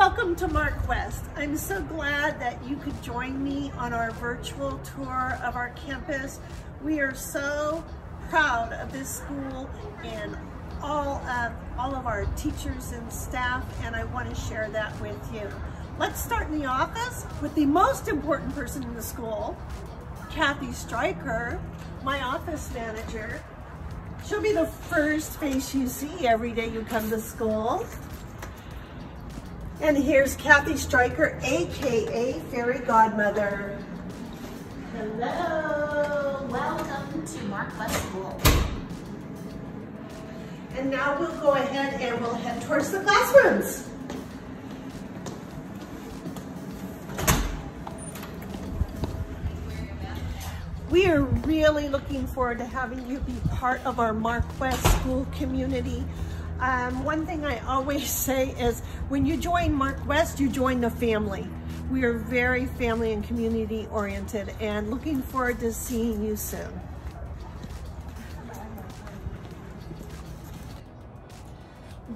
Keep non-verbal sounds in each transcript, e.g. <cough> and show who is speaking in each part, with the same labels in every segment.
Speaker 1: Welcome to Mark West. I'm so glad that you could join me on our virtual tour of our campus. We are so proud of this school and all of, all of our teachers and staff, and I want to share that with you. Let's start in the office with the most important person in the school, Kathy Stryker, my office manager. She'll be the first face you see every day you come to school. And here's Kathy Stryker, AKA Fairy Godmother.
Speaker 2: Hello, welcome to Mark West School.
Speaker 1: And now we'll go ahead and we'll head towards the classrooms. We are really looking forward to having you be part of our Mark West School community. Um, one thing I always <laughs> say is when you join Mark West, you join the family. We are very family and community oriented and looking forward to seeing you soon.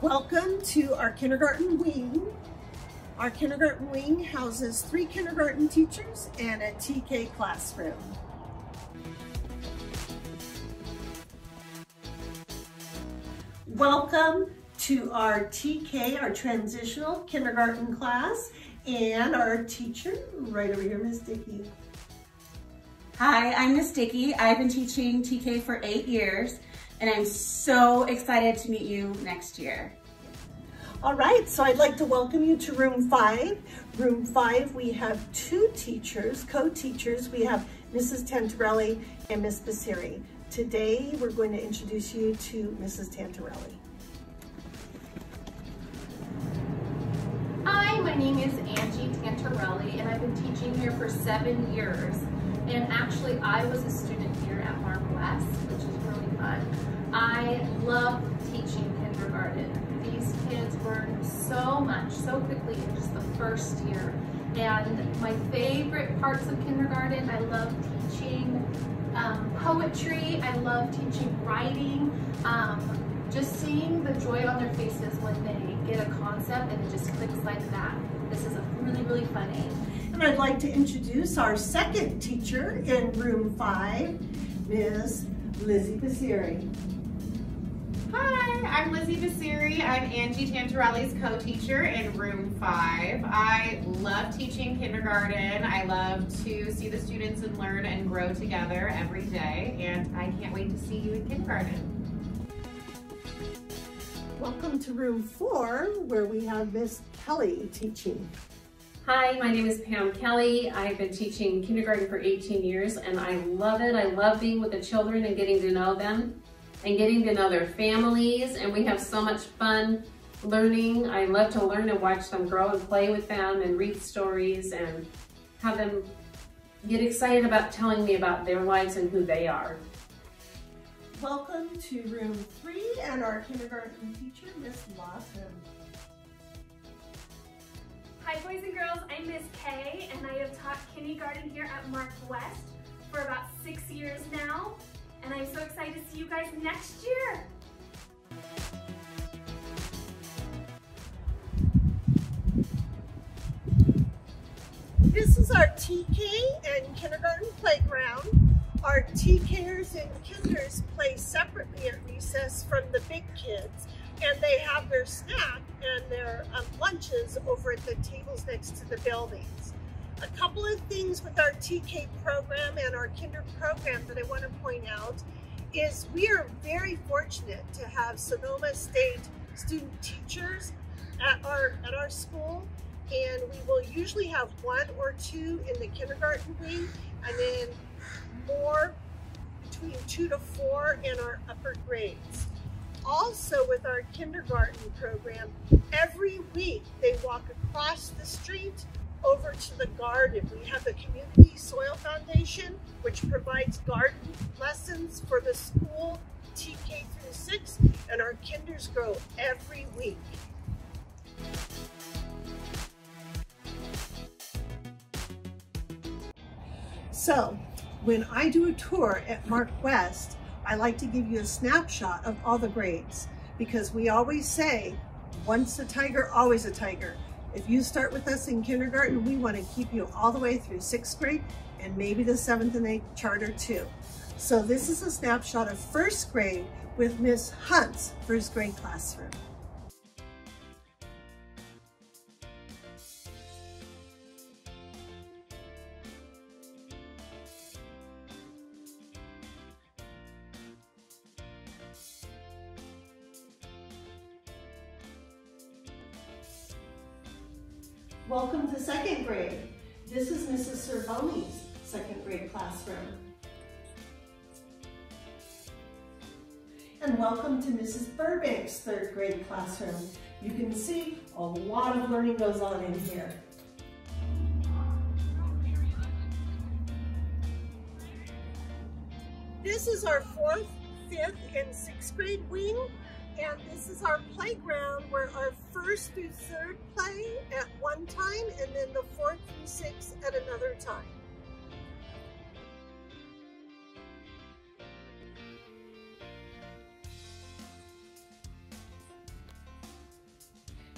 Speaker 1: Welcome to our kindergarten wing. Our kindergarten wing houses three kindergarten teachers and a TK classroom. Welcome to our TK, our transitional kindergarten class, and our teacher right over here, Miss Dickey.
Speaker 3: Hi, I'm Miss Dickey. I've been teaching TK for eight years, and I'm so excited to meet you next year.
Speaker 1: All right, so I'd like to welcome you to room five. Room five, we have two teachers, co-teachers. We have Mrs. Tantarelli and Miss Basiri. Today, we're going to introduce you to Mrs. Tantarelli.
Speaker 4: Hi, my name is Angie Tantarelli, and I've been teaching here for seven years. And actually, I was a student here at Mark West, which is really fun. I love teaching kindergarten. These kids learn so much, so quickly in just the first year. And my favorite parts of kindergarten, I love teaching um, poetry. I love teaching writing. Um, just seeing the joy on their faces when they get a concept and it just clicks like that. This is a really, really fun age.
Speaker 1: And I'd like to introduce our second teacher in room five, Ms. Lizzie Basiri.
Speaker 5: Hi, I'm Lizzie Basiri. I'm Angie Tantarelli's co-teacher in room five. I love teaching kindergarten. I love to see the students and learn and grow together every day, and I can't wait to see you in kindergarten.
Speaker 1: Welcome to room four, where we have Miss Kelly teaching.
Speaker 6: Hi, my name is Pam Kelly. I've been teaching kindergarten for 18 years and I love it. I love being with the children and getting to know them and getting to know their families and we have so much fun learning. I love to learn and watch them grow and play with them and read stories and have them get excited about telling me about their lives and who they are.
Speaker 1: Welcome to room three and our kindergarten teacher, Miss Lawson.
Speaker 7: Hi boys and girls, I'm Miss Kay and I have taught kindergarten here at Mark West for about six years now and I'm so excited to see you guys next year.
Speaker 1: This is our TK and kindergarten playground. Our TKers and kinders play separately at recess from the big kids and they have their snack and their um, lunches over at the tables next to the buildings. A couple of things with our TK program and our kinder program that I want to point out is we are very fortunate to have Sonoma State student teachers at our at our school and we will usually have one or two in the kindergarten wing and then more between two to four in our upper grades. Also with our kindergarten program, every week they walk across the street over to the garden. We have the Community Soil Foundation, which provides garden lessons for the school TK through six, and our kinders grow every week. So, when I do a tour at Mark West, I like to give you a snapshot of all the grades because we always say, once a tiger, always a tiger. If you start with us in kindergarten, we want to keep you all the way through sixth grade and maybe the seventh and eighth charter too. So this is a snapshot of first grade with Miss Hunt's first grade classroom. Welcome to second grade. This is Mrs. Cervone's second grade classroom. And welcome to Mrs. Burbank's third grade classroom. You can see a lot of learning goes on in here. This is our fourth, fifth, and sixth grade wing. And this is our playground first through third play at one time and then the fourth through sixth at another time.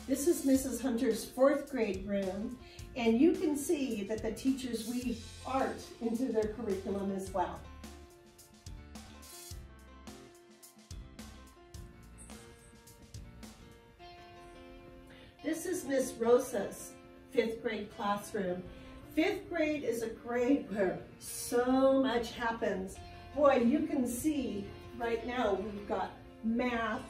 Speaker 1: This is Mrs. Hunter's fourth grade room, and you can see that the teachers weave art into their curriculum as well. Is Miss Rosa's fifth grade classroom. Fifth grade is a grade where so much happens. Boy, you can see right now we've got math,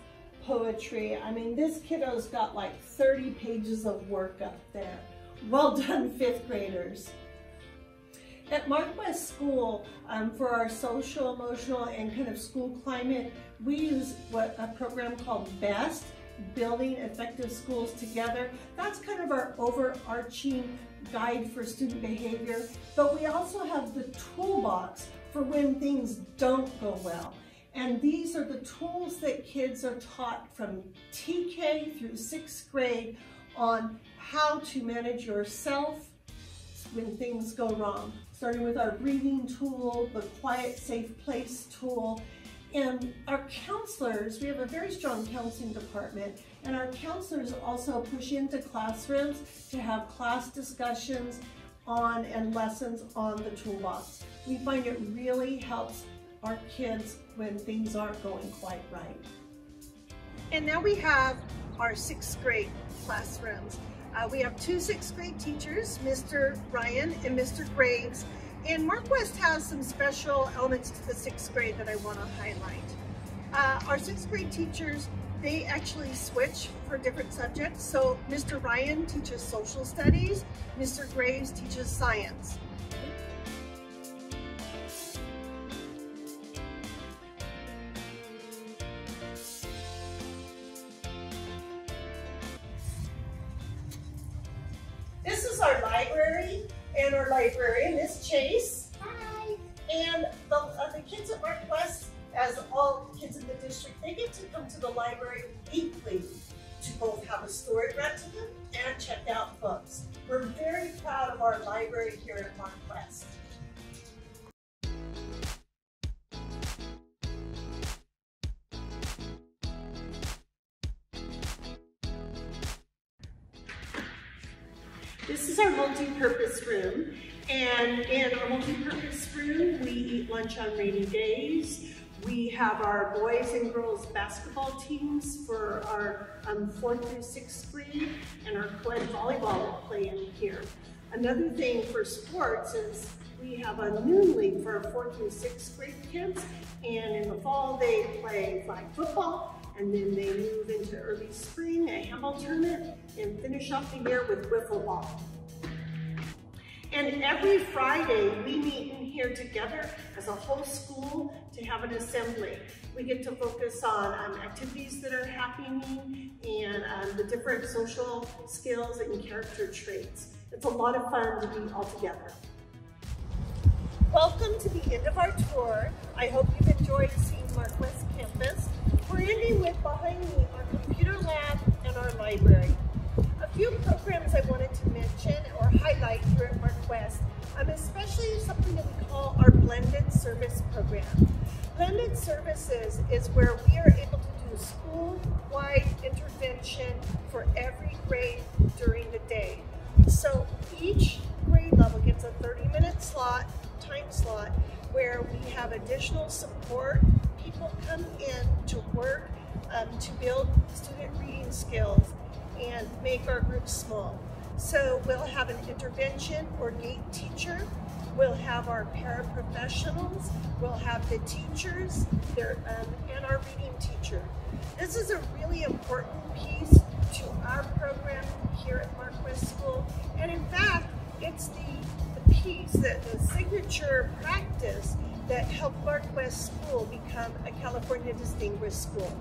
Speaker 1: poetry. I mean, this kiddo's got like 30 pages of work up there. Well done, fifth graders. At Mark West School, um, for our social, emotional, and kind of school climate, we use what a program called BEST, building effective schools together. That's kind of our overarching guide for student behavior. But we also have the toolbox for when things don't go well. And these are the tools that kids are taught from TK through sixth grade on how to manage yourself when things go wrong. Starting with our breathing tool, the quiet safe place tool, and our counselors, we have a very strong counseling department, and our counselors also push into classrooms to have class discussions on and lessons on the toolbox. We find it really helps our kids when things aren't going quite right. And now we have our sixth grade classrooms. Uh, we have two sixth grade teachers, Mr. Ryan and Mr. Graves, and Mark West has some special elements to the sixth grade that I want to highlight. Uh, our sixth grade teachers, they actually switch for different subjects. So Mr. Ryan teaches social studies, Mr. Graves teaches science. Library weekly to both have a story read to them and check out books. We're very proud of our library here at Mark This is our multi-purpose room. And in our multi-purpose room, we eat lunch on rainy days. We have our boys and girls basketball teams for our um, fourth through sixth grade and our co-ed volleyball play in here. Another thing for sports is we have a noon league for our fourth through sixth grade kids. And in the fall, they play flag football and then they move into early spring, a handball tournament, and finish off the year with wiffle ball. And every Friday, we meet in here together as a whole school to have an assembly. We get to focus on um, activities that are happening and um, the different social skills and character traits. It's a lot of fun to be all together. Welcome to the end of our tour. I hope you've enjoyed seeing Mark West campus. We're ending with behind me our computer lab and our library. A few programs I wanted to mention or highlight here at Mark West, um, especially something that we call our blended service program. Blended services is where we are able to do school-wide intervention for every grade during the day. So each grade level gets a 30-minute slot, time slot, where we have additional support. People come in to work um, to build student reading skills and make our groups small. So we'll have an intervention or GATE teacher. We'll have our paraprofessionals. We'll have the teachers there, um, and our reading teacher. This is a really important piece to our program here at Mark West School. And in fact, it's the, the piece, that the signature practice that helped Mark West School become a California Distinguished School.